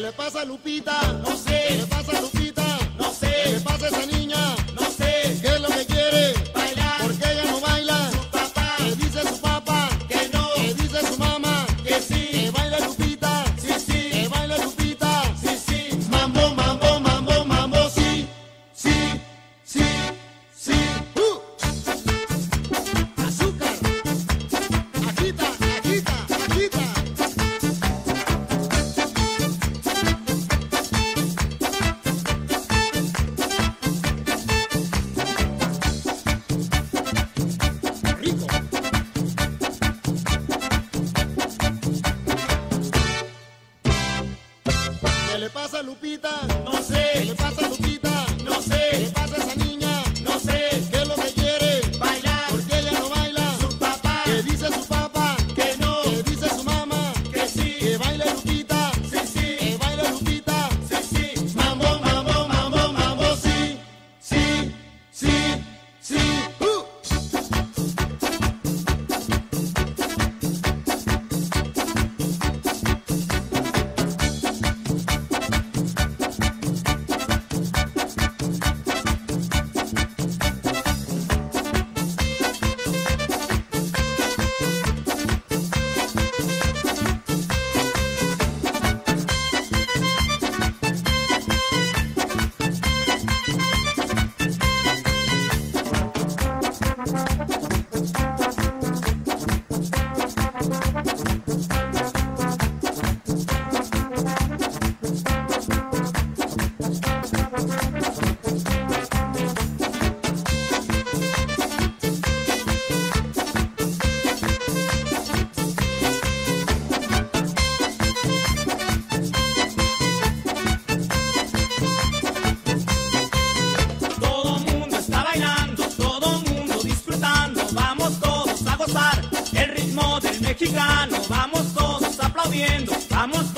Le pasa a Lupita? No sé. ¿Qué le pasa a Lupita? No sé. ¿Qué le pasa a esa niña? ¿Qué le pasa a Lupita? No sé. ¿Qué le pasa a Lupita? No sé. ¿Qué le pasa a Sanita? Todo mundo está bailando, todo mundo disfrutando, vamos todos a gozar el ritmo del mexicano, vamos todos aplaudiendo, vamos todos